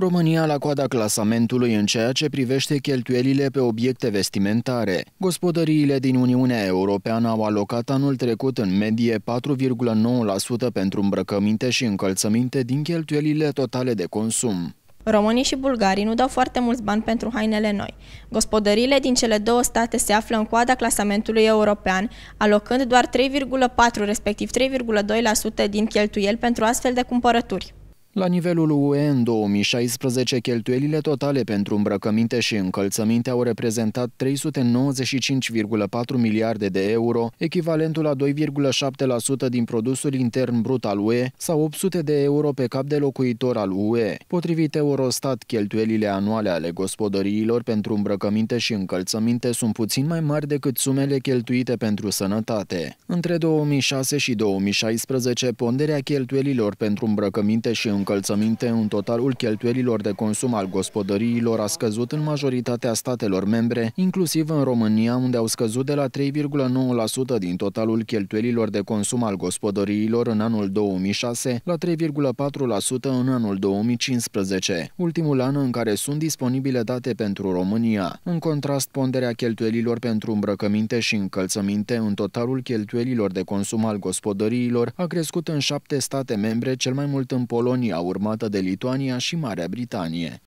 România la coada clasamentului în ceea ce privește cheltuielile pe obiecte vestimentare. Gospodăriile din Uniunea Europeană au alocat anul trecut în medie 4,9% pentru îmbrăcăminte și încălțăminte din cheltuielile totale de consum. Românii și bulgarii nu dau foarte mulți bani pentru hainele noi. Gospodăriile din cele două state se află în coada clasamentului european, alocând doar 3,4 respectiv 3,2% din cheltuieli pentru astfel de cumpărături. La nivelul UE, în 2016, cheltuielile totale pentru îmbrăcăminte și încălțăminte au reprezentat 395,4 miliarde de euro, echivalentul la 2,7% din produsul intern brut al UE sau 800 de euro pe cap de locuitor al UE. Potrivit Eurostat, cheltuielile anuale ale gospodăriilor pentru îmbrăcăminte și încălțăminte sunt puțin mai mari decât sumele cheltuite pentru sănătate. Între 2006 și 2016, ponderea cheltuielilor pentru îmbrăcăminte și încălțăminte în totalul cheltuielilor de consum al gospodăriilor a scăzut în majoritatea statelor membre, inclusiv în România, unde au scăzut de la 3,9% din totalul cheltuielilor de consum al gospodăriilor în anul 2006 la 3,4% în anul 2015, ultimul an în care sunt disponibile date pentru România. În contrast, ponderea cheltuielilor pentru îmbrăcăminte și încălțăminte în totalul cheltuielilor de consum al gospodăriilor a crescut în șapte state membre, cel mai mult în Polonia, urmată de Lituania și Marea Britanie.